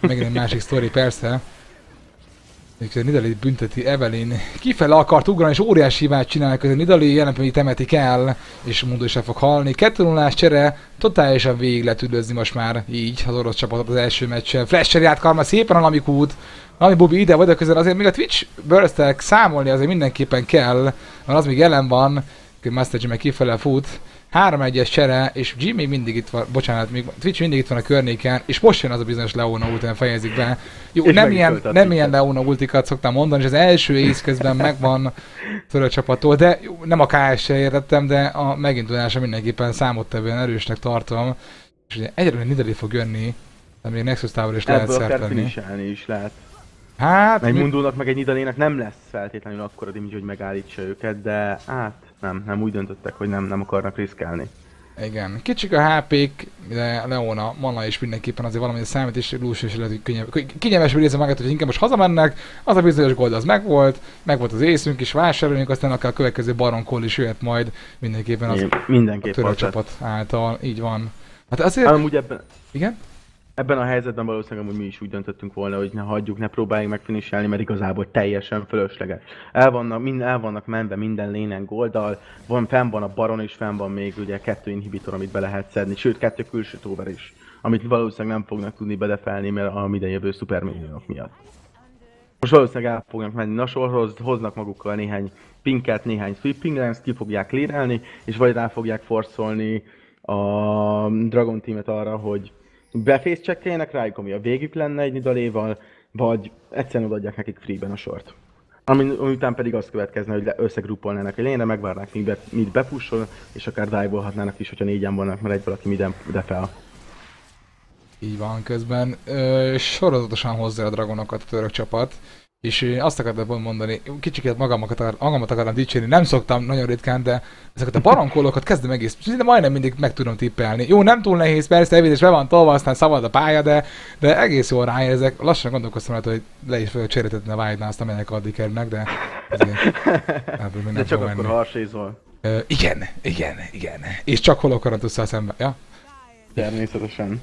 megint egy másik sztori, persze. Mikor Nidali bünteti Evelyn. Kifele akart ugrani, és óriási hibát csinálnak, hogy Nidali jelen temetik el, és mondó is el fog halni. 2 csere, totálisan végig lehet üdvözni most már így az orosz csapatot az első meccsen. Flasher járt karma szépen a Lamikút. Ami Bubi ide vagy közel, azért még a Twitch burst számolni azért mindenképpen kell, mert az még jelen van, Master G meg kifele fut. 3-1-es csere, és G még mindig itt van, bocsánat, még Twitch mindig itt van a környéken, és most jön az a bizonyos Leona után fejezik be. Jó, és nem ilyen, nem ilyen Leona ultikat szoktam mondani, és az első ész közben megvan a csapattól, de jó, nem a KS-se értettem, de a megindulása mindenképpen számottevően erősnek tartom. És ugye egyre Nidali fog jönni, de még Nexus Tower is lehet szerteni. is lehet. Hát... Egy mi... Mundónak meg egy Nidalének nem lesz feltétlenül akkora damage, hogy megállítsa őket, de hát nem, nem úgy döntöttek, hogy nem, nem akarnak riskálni. Igen, kicsik a HP-k, de Leona, Mana is mindenképpen azért valami számít, és Lucius is lehet, hogy kényelmesebb érzi magát, hogy inkább most hazamennek, az a bizonyos gold az megvolt, megvolt az észünk is, vásároljunk, aztán akár a következő Baron Call is jöhet majd mindenképpen az mindenképp a csapat által, így van. Hát azért... Amúgy ebben... Igen? Ebben a helyzetben valószínűleg hogy mi is úgy döntöttünk volna, hogy ne hagyjuk, ne próbáljuk megfiniselni, mert igazából teljesen fölösleges. El vannak, mind, el vannak menve minden lénen goldal, van, fenn van a baron és fenn van még ugye kettő inhibitor, amit be lehet szedni, sőt kettő külső tóver is, amit valószínűleg nem fognak tudni bedefelni, mert a jövő szupermilliók miatt. Most valószínűleg el fognak menni Nasorhoz, hoznak magukkal néhány pinket, néhány sweeping lens, ki fogják lérelni, és vagy rá fogják forszolni a Dragon Teamet arra, hogy befész csekkeljenek rájuk, ami a végük lenne egy nidaléval, vagy egyszerűen odaadják nekik freeben a sort. Ami, után pedig az következne, hogy összegruppolnának egy lényre, megvárnák, míg, be, míg bepussol, és akár dive is, hogyha négyen vannak, mert egy valaki minden de fel. Így van, közben ö, sorozatosan hozzá a dragonokat a török csapat, és azt akartam mondani, kicsiket magamat, magamat akarom dicsérni, nem szoktam nagyon ritkán, de ezeket a barankolókat kezdem egész, de majdnem mindig meg tudom tippelni. Jó, nem túl nehéz, persze, evidés be van tolva, aztán szabad a pálya, de, de egész jól ráérzek. Lassan gondolkoztam rá, hogy le is fogok cseréltetni a Wildnál, azt amelyek addig kerülnek, de ezért, hát, de csak akkor harsézol. igen, igen, igen. És csak holokaranusszal szemben, ja? Természetesen.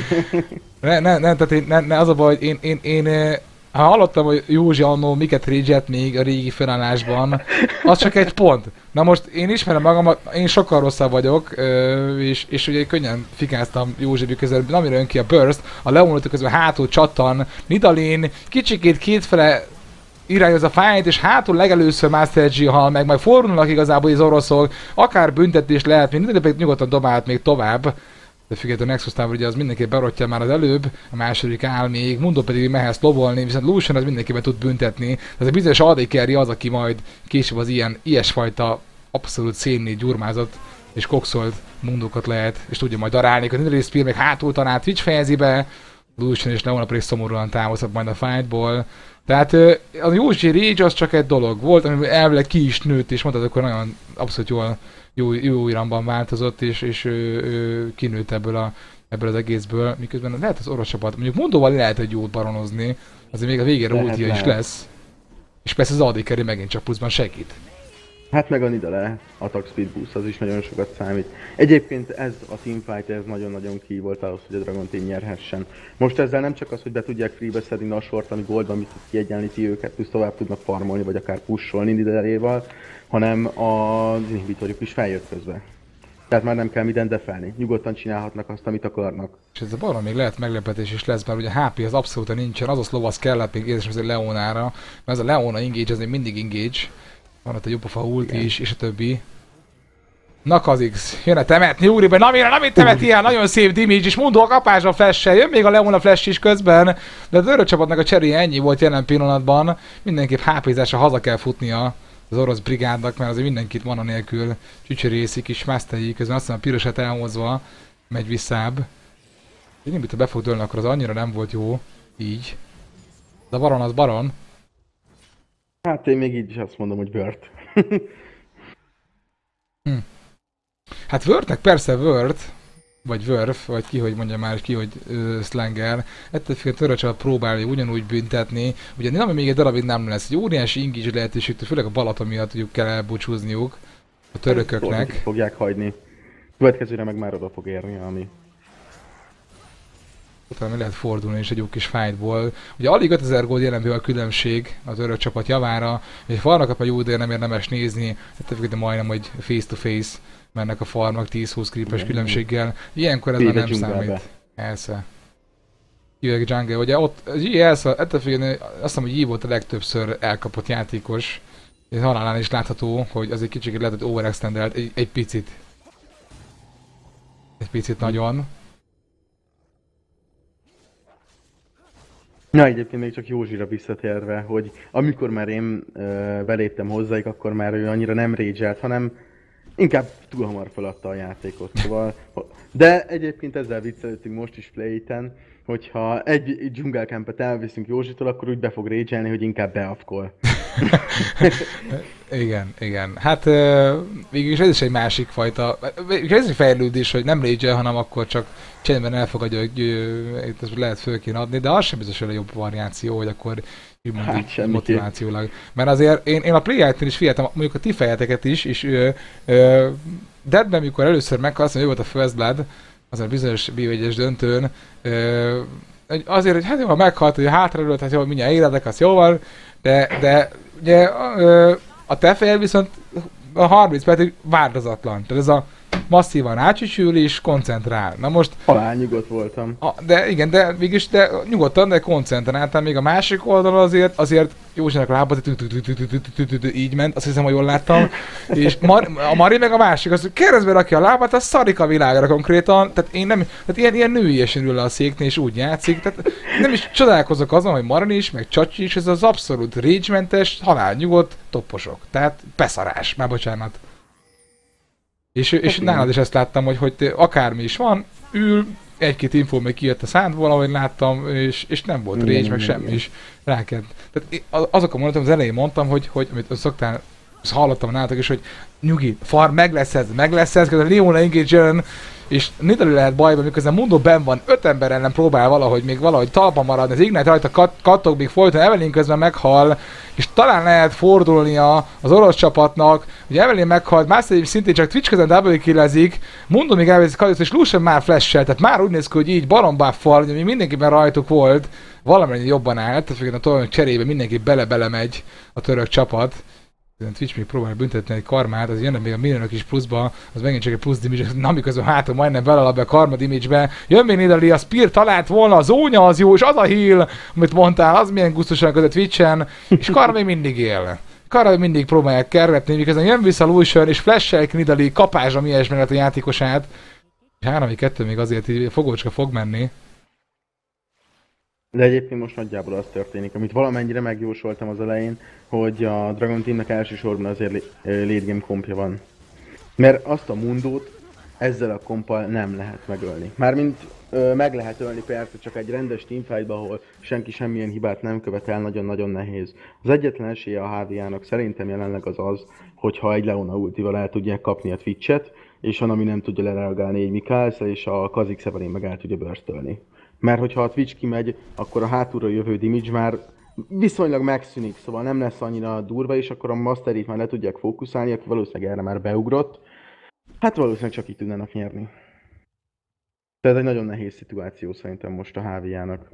<laughs> ne, ne, ne, tehát én, ne, ne, az a baj, hogy én, én, én, én ha hallottam, hogy Józsi annó miket rage még a régi felállásban, az csak egy pont. Na most én ismerem magamat, én sokkal rosszabb vagyok, és, és ugye könnyen fikáztam Józsi közel, amire jön ki a Burst, a Leonot közben hátul csattan, Nidalin, kicsikét kétfele irányoz a fájt, és hátul legelőször Master G hal meg, majd fordulnak igazából az oroszok, akár büntetés lehet, mint de nyugodtan dobált még tovább de függetlenül Nexus Tower ugye az mindenképp berottja már az előbb, a második áll még, Mundo pedig mehez lobolni, viszont Lucian az mindenképpen tud büntetni. Ez a bizonyos AD az, aki majd később az ilyen, ilyesfajta abszolút szénné gyurmázott és kokszolt mundokat lehet, és tudja majd darálni, hogy Nidali Spear még hátul tanált Twitch fejezi be, Lucian és Leona pedig szomorúan távozhat majd a fightból. Tehát a Józsi Rage az csak egy dolog volt, ami elvileg ki is nőtt, és mondtad, hogy nagyon abszolút jól jó, jó iramban változott, és, és ő, ő kinőtt ebből, a, ebből az egészből, miközben lehet az orosz csapat, mondjuk Mondóval lehet egy jót baronozni, azért még a végére ultia is lesz. És persze az Adikeri megint csak pluszban segít. Hát meg a Nidale Attack Speed Boost, az is nagyon sokat számít. Egyébként ez a teamfight, ez nagyon-nagyon ki volt ahhoz, hogy a Dragon Team nyerhessen. Most ezzel nem csak az, hogy be tudják freebe szedni a sort, ami goldban viszont kiegyenlíti őket, plusz tovább tudnak farmolni, vagy akár pusolni Nidaléval, hanem az inhibitorjuk is feljött közben. Tehát már nem kell mindent defelni. Nyugodtan csinálhatnak azt, amit akarnak. És ez a barom még lehet meglepetés is lesz, mert ugye HP az abszolút nincsen, az a lovasz kellett még érzés azért Leonára, mert ez a Leona engage, az még mindig engage. Van ott egy jobb ulti is, és a többi. Na Kazix, jön a temetni, úriben, na mire, nem itt temeti el, nagyon szép damage, és mondó a kapás a flash jön még a Leona flash is közben, de az örök csapatnak a cseréje ennyi volt jelen pillanatban, mindenképp hp haza kell futnia az orosz brigádnak, mert azért mindenkit mana nélkül csücsörészik és mászteljék, közben azt hiszem a pirosat elhozva megy visszább. Én nem, be fog dőlni, akkor az annyira nem volt jó, így. De a baron az baron. Hát én még így is azt mondom, hogy Word. hm. Hát Wordnek persze Word, vagy Wörf, vagy ki, hogy mondja már, ki, hogy uh, Slanger, ettől függően csapat próbálja ugyanúgy büntetni. Ugye nem, még egy darabig nem lesz. Egy óriási ingis lehetőség, főleg a Balaton miatt tudjuk kell elbúcsúzniuk a törököknek. fogják hagyni. Következőre meg már oda fog érni, ami utána lehet fordulni is egy jó kis fightból. Ugye alig 5000 gold jelen a különbség az örök csapat javára, és kap a jó, de nem érdemes nézni, tehát majdnem, hogy face to face mennek a farmak 10-20 creepes különbséggel. Ilyenkor ez már nem számít. Elsze. Jövök jungle, ugye ott, az Elsa, ettől függően azt hiszem, hogy így volt a legtöbbször elkapott játékos. És halálán is látható, hogy az egy kicsit lehet, hogy overextendelt egy, egy picit. Egy picit nagyon. Na egyébként még csak Józsira visszatérve, hogy amikor már én ö, beléptem hozzáik, akkor már ő annyira nem rage hanem inkább túl hamar feladta a játékot. Szóval, de egyébként ezzel viccelődtünk most is play hogyha egy jungle campet elviszünk Józsitól, akkor úgy be fog rage hogy inkább beafkol. <laughs> igen, igen. Hát végülis ez is egy másik fajta, ez egy fejlődés, hogy nem rage hanem akkor csak csendben elfogadja, hogy itt lehet föl kéne adni, de az sem biztos, hogy a jobb variáció, hogy akkor úgymond hát, motivációlag. Mert azért én, én a play is figyeltem, mondjuk a ti fejeteket is, és ö, ö, Deadben, mikor először meghalsz, hogy volt a First Blood, az a bizonyos b döntőn, ö, azért, hogy hát jó, ha meghalt, hogy hátraülött, hát jó, mindjárt életek, az jó van, de, de ugye ö, a te fejed viszont a 30 percig változatlan. Tehát ez a masszívan ácsücsül és koncentrál. Na most... Halál nyugodt voltam. A, de igen, de mégis de nyugodtan, de koncentráltam. Még a másik oldalon azért, azért Józsinak lábat, így ment, azt hiszem, hogy jól láttam. És a Mari meg a másik, az keresztbe rakja a lábát, az szarik a világra konkrétan. Tehát én nem, tehát ilyen, ilyen nőiesen ül a széknél, és úgy játszik. Tehát nem is csodálkozok azon, hogy Marin is, meg Csacsi is, ez az abszolút rage-mentes, halálnyugodt toposok. Tehát beszarás, már bocsánat. És, és hát nálad is ezt láttam, hogy, hogy akármi is van, ül, egy-két info még kijött a szánt valahogy láttam, és, és nem volt rage, meg semmi is. Rákent. Tehát azok a mondatom, az elején mondtam, hogy, hogy amit szoktál, hallottam nálatok is, hogy nyugi, far, meg lesz ez, meg lesz ez, a Leona engage és Nidalee lehet bajban, miközben Mundo ben van, öt ember ellen próbál valahogy még valahogy talpa maradni, az Ignite rajta kat, kattog még folyton, Evelyn közben meghal, és talán lehet fordulnia az orosz csapatnak, hogy Evelyn meghalt, Master szintén csak Twitch közben double killezik, Mundo még elveszik Kalisz, és Lucian már flash tehát már úgy néz ki, hogy így barombáffal, hogy mindenkiben rajtuk volt, valamennyi jobban állt, tehát a tolványok cserébe mindenki bele-bele megy a török csapat, Twitch még próbál büntetni egy karmát, az jönne még a minőnök is pluszba, az megint csak egy plusz damage, <laughs> na miközben hátul majdnem belalap a karma damage-be. Jön még Nidali, a Spear talált volna, az ónya az jó, és az a heal, amit mondtál, az milyen gusztusan a Twitch-en, és karma még mindig él. Karma mindig próbálják kergetni, miközben jön vissza Lucian, és flash Nidali kapásra mi a játékosát. 3-2 még azért így fogócska fog menni. De egyébként most nagyjából az történik, amit valamennyire megjósoltam az elején, hogy a Dragon Teamnek elsősorban azért late game kompja van. Mert azt a mundót ezzel a kompal nem lehet megölni. Mármint ö, meg lehet ölni persze, csak egy rendes teamfightban, ahol senki semmilyen hibát nem követel, nagyon-nagyon nehéz. Az egyetlen esélye a HVA-nak szerintem jelenleg az az, hogyha egy Leona ultival el tudják kapni a Twitch-et, és van, ami nem tudja lereagálni egy Mikálsz, és a Kazik Severin meg el tudja börstölni mert hogyha a Twitch kimegy, akkor a hátulról jövő damage már viszonylag megszűnik, szóval nem lesz annyira durva, és akkor a Masterit már le tudják fókuszálni, aki valószínűleg erre már beugrott. Hát valószínűleg csak így tudnának nyerni. Tehát egy nagyon nehéz szituáció szerintem most a HVA-nak.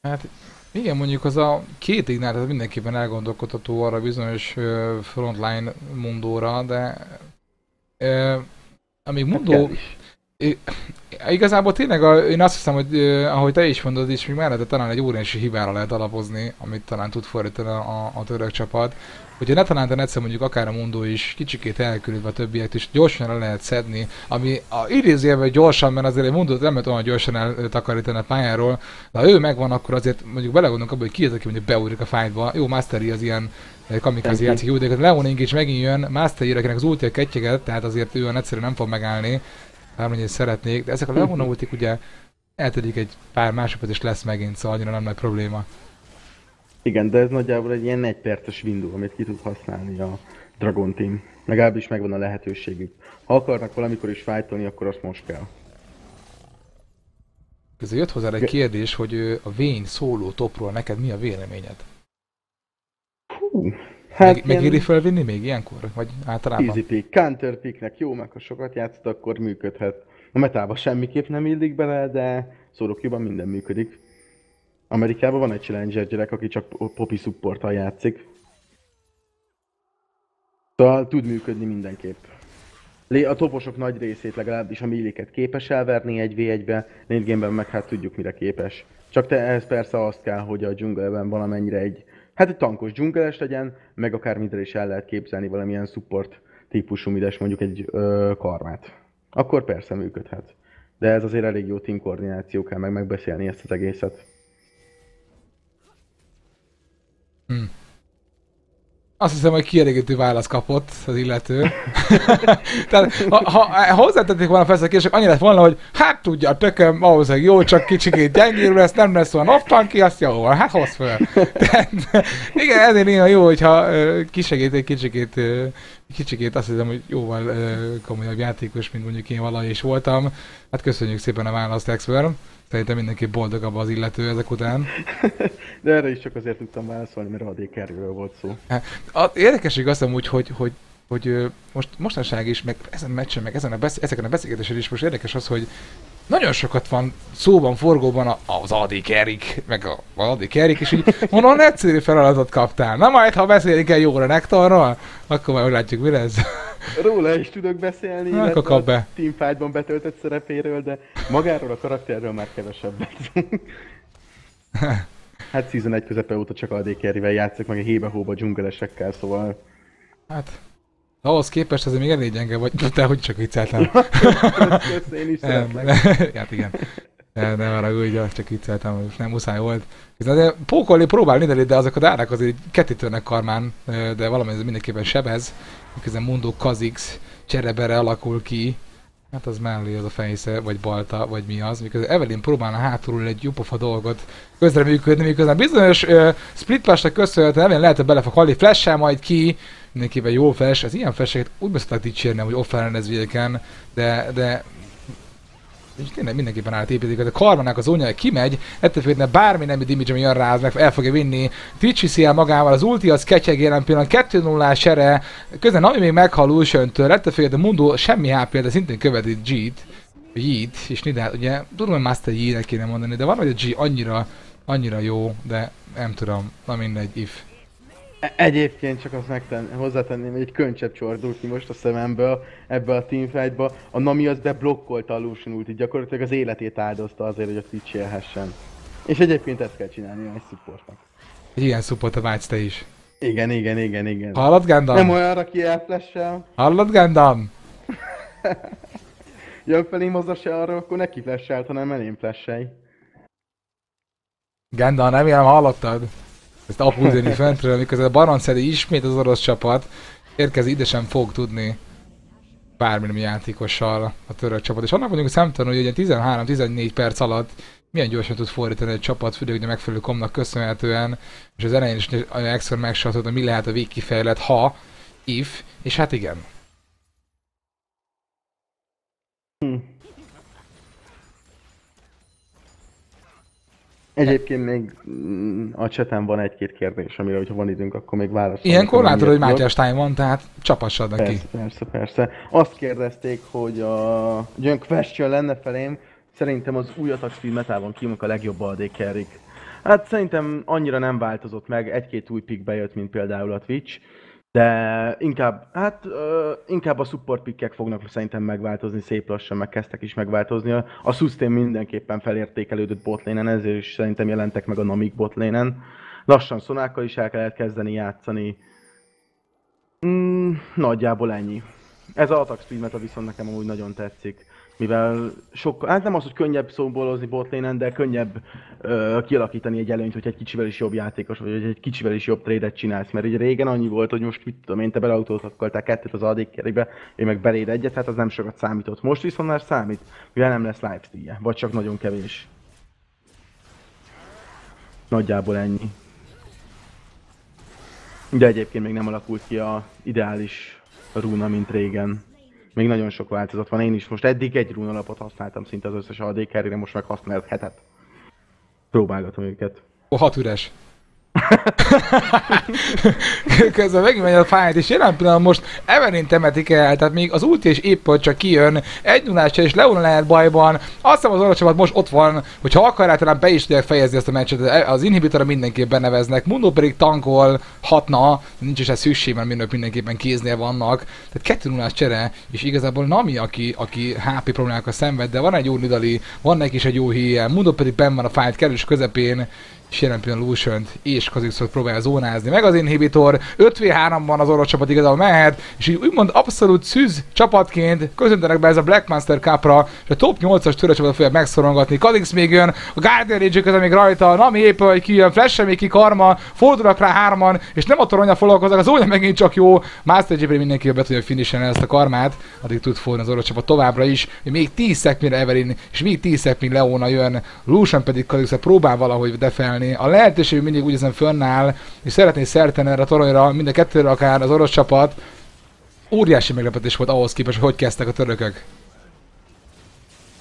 Hát igen, mondjuk az a két ignár, ez mindenképpen elgondolkodható arra bizonyos frontline mundóra, de uh, amíg mundó... Hát Igazából tényleg a, én azt hiszem, hogy ahogy te is mondod, is még mellette talán egy óriási hibára lehet alapozni, amit talán tud fordítani a, a török csapat. Hogyha ne talán egyszer mondjuk akár a Mundo is kicsikét elkülönve a többiek is gyorsan le lehet szedni, ami a idézőjelben gyorsan, mert azért egy Mundo nem lehet olyan gyorsan eltakarítani a pályáról, de ha ő megvan, akkor azért mondjuk belegondolunk abba, hogy ki az, aki mondjuk beugrik a fightba. Jó, Mastery az ilyen eh, kamikazi játszik jó, de Leon Engage megint jön, Mastery, akinek az ulti a tehát azért ő olyan egyszerűen nem fog megállni bármennyire szeretnék, de ezek a Leona ultik ugye eltedik egy pár másodperc és lesz megint, szóval annyira nem nagy probléma. Igen, de ez nagyjából egy ilyen egy perces window, amit ki tud használni a Dragon Team. Legalábbis megvan a lehetőségük. Ha akarnak valamikor is fájtolni, akkor azt most kell. Közben jött hozzá egy kérdés, hogy a Vén szóló topról neked mi a véleményed? Hát meg, ilyen... Megéri felvinni még ilyenkor? Vagy általában? Easy pick, counter picknek jó, meg ha sokat játszott, akkor működhet. A metában semmiképp nem illik bele, de szólókjúban minden működik. Amerikában van egy challenger gyerek, aki csak popi supporttal játszik. Szóval tud működni mindenképp. A toposok nagy részét legalábbis a milliket képes elverni egy v 1 be late meg hát tudjuk mire képes. Csak te ehhez persze azt kell, hogy a dzsungelben valamennyire egy hát egy tankos dzsungeles legyen, meg akár minden is el lehet képzelni valamilyen support típusú mides, mondjuk egy ö, karmát. Akkor persze működhet. De ez azért elég jó team koordináció kell meg megbeszélni ezt az egészet. Hmm. Azt hiszem, hogy kielégítő választ kapott az illető. <laughs> Tehát ha, ha hozzátették volna fel a kérdések, annyi lett volna, hogy hát tudja, a tököm ahhoz, jó, csak kicsikét gyengél lesz, nem lesz olyan off ki, azt jó hát hoz fel. <laughs> Tehát, igen, ezért néha jó, hogyha kisegít egy kicsikét, kicsikét azt hiszem, hogy jóval komolyabb játékos, mint mondjuk én valahogy is voltam. Hát köszönjük szépen a választ, Expert. Szerintem mindenki boldogabb az illető ezek után. <laughs> De erre is csak azért tudtam válaszolni, mert a kerülről volt szó. Hát, a, érdekesség azt úgy, hogy, hogy, hogy most mostanság is, meg ezen a meccsen, meg ezen a besz- ezeken a beszélgetésen is most érdekes az, hogy nagyon sokat van szóban, forgóban az Adi Kerik, meg a, Adi Kerik, és így honnan egyszerű feladatot kaptál. Na majd, ha beszélik el jóra Nektarról, akkor majd látjuk, mi lesz. róla is tudok beszélni, Na, akkor kap be. Teamfight-ban betöltött szerepéről, de magáról a karakterről már kevesebbet. <laughs> hát Season 1 közepe óta csak AD carry játszik, meg a hébe-hóba dzsungelesekkel, szóval... Hát, ahhoz képest azért még elég gyenge vagy, de hogy csak vicceltem. <laughs> Kösz, én is <laughs> hát igen. Ne, ne arra úgy, csak vicceltem, nem muszáj volt. De pókolni próbálni, de, de azok a dárák azért ketítőnek karmán, de valami ez mindenképpen sebez. Miközben Mundo Kazix cserebere alakul ki. Hát az mellé az a fejsze, vagy balta, vagy mi az. Miközben Evelyn próbálna hátulról egy jupofa dolgot közreműködni, miközben bizonyos uh, split köszönhetően Evelyn lehet, hogy bele fog halni, flash majd ki, mindenképpen jó flash, az ilyen flasheket úgy beszokták dicsérni, hogy offline ez de, de és tényleg mindenképpen átépítik, hogy a Karmanak az ónya kimegy, ettől függetlenül bármi nem damage, ami jön rá, meg el fogja vinni. Twitch viszi el magával, az ulti az ketyeg jelen pillanat, 2 0 sere, közben ami még meghal Lucian-től, ettől függetlenül Mundo semmi HP, de szintén követi G-t, Yeet, és Nidát, ugye tudom, hogy Master Yi-nek kéne mondani, de van, hogy a G annyira, annyira jó, de nem tudom, na mindegy, if. E- egyébként csak azt megtenni, hozzátenném, hogy egy könycsepp csordult ki most a szememből ebbe a teamfightba. A Nami az beblokkolta a Lucian ulti, gyakorlatilag az életét áldozta azért, hogy a Twitch élhessen. És egyébként ezt kell csinálni egy supportnak. Egy ilyen support a vágysz te is. Igen, igen, igen, igen. Hallod, Gandalf? Nem olyan, aki elflessel. Hallod, Gandalf? <laughs> Jön felém a se arra, akkor neki flasselt, hanem elém flashelj. Gandalf, nem ilyen hallottad? Ezt apuzeni fentről, miközben a Baranszedi ismét az orosz csapat érkezik, ide sem fog tudni bármilyen játékossal a török csapat. És annak vagyunk szemtanul, hogy ugye 13-14 perc alatt milyen gyorsan tud fordítani egy csapat, főleg a megfelelő komnak köszönhetően, és az elején is extra megsatod, mi lehet a végkifejlet, ha, if, és hát igen. Hm. Egyébként még mm, a cseten van egy-két kérdés, amire, hogyha van időnk, akkor még válaszolunk. Ilyenkor látod, hogy Mátyás Time van, tehát csapassad neki. Persze, persze, persze. Azt kérdezték, hogy a egy olyan question lenne felém, szerintem az új Attack Speed metában kimok a legjobb AD Hát szerintem annyira nem változott meg, egy-két új pick bejött, mint például a Twitch de inkább, hát uh, inkább a support pickek fognak szerintem megváltozni, szép lassan megkezdtek is megváltozni. A, a sustain mindenképpen felértékelődött botlénen, ezért is szerintem jelentek meg a Namik botlénen. Lassan szonákkal is el kellett kezdeni játszani. Mm, nagyjából ennyi. Ez az attack speed meta viszont nekem amúgy nagyon tetszik mivel sokkal, hát nem az, hogy könnyebb szóbolozni botlénen, de könnyebb ö, kialakítani egy előnyt, hogy egy kicsivel is jobb játékos vagy, hogy egy kicsivel is jobb trédet csinálsz. Mert ugye régen annyi volt, hogy most mit tudom én, te beleautózatkoltál kettőt az adékkerébe, én meg beléd egyet, hát az nem sokat számított. Most viszont már számít, mivel nem lesz lifesteal vagy csak nagyon kevés. Nagyjából ennyi. De egyébként még nem alakult ki a ideális rúna, mint régen. Még nagyon sok változat van. Én is most eddig egy rúnalapot használtam szinte az összes AD most meg használok hetet. Próbálgatom őket. Ó, hat üres. <laughs> Közben megmegy a fájt, és jelen pillanatban most Evelyn temetik el, tehát még az ulti és épp hogy csak kijön, egy nulással és Leona lehet bajban, azt hiszem az csapat most ott van, hogyha akar, talán be is tudják fejezni ezt a meccset, az inhibitorra mindenképp beneveznek, Mundo pedig tankol, hatna, nincs is ez szükség, mert mindök mindenképpen kéznél vannak, tehát kettő nullás csere, és igazából Nami, aki, aki HP problémákkal szenved, de van egy jó Nidali, van neki is egy jó híje, Mundo pedig benn van a fájt kerülés közepén, és jelen pillanat Lucian és Kazixot próbálja zónázni. Meg az inhibitor, 5v3-ban az orosz csapat igazából mehet, és így úgymond abszolút szűz csapatként köszöntenek be ez a Black Master Cup-ra, és a top 8-as töröcsapat fogja megszorongatni. Kazix még jön, a Guardian Rage közben még rajta, Nami épp, hogy kijön, Flash még ki karma, fordulnak rá hárman, és nem a toronya foglalkoznak, az olyan megint csak jó. Master Jibri mindenki be tudja finishen ezt a karmát, addig tud fordulni az orosz csapat továbbra is. Még 10 szekmire Evelyn, és még 10 szekmire Leona jön, Lucian pedig Kazixot próbál valahogy defelni csinálni. A lehetőség mindig úgy ezen fönnáll, és szeretné szerteni erre a toronyra, mind a kettőre akár az orosz csapat. Óriási meglepetés volt ahhoz képest, hogy hogy kezdtek a törökök.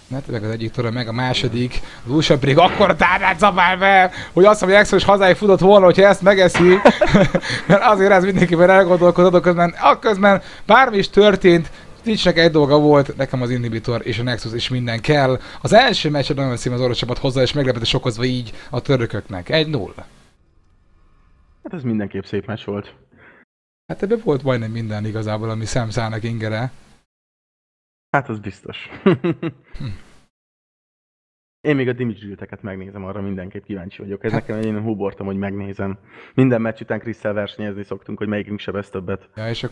meg az egyik torony, meg a második. Az USA pedig akkor tárnát zabál be, hogy azt mondja, hogy hazáig futott volna, hogyha ezt megeszi. <laughs> Mert azért ez mindenkiben elgondolkodott, közben, közben bármi is történt, Twitchnek egy dolga volt, nekem az Inhibitor és a Nexus is minden kell. Az első meccset nagyon szív az orosz csapat hozzá, és meglepetés okozva így a törököknek. Egy 0 Hát ez mindenképp szép meccs volt. Hát ebben volt majdnem minden igazából, ami szemszállnak ingere. Hát az biztos. hm. Én még a Dimitri megnézem, arra mindenképp kíváncsi vagyok. Ez hát. nekem én húbortam, hogy megnézem. Minden meccs után Krisszel versenyezni szoktunk, hogy melyikünk sebez többet. Ja, és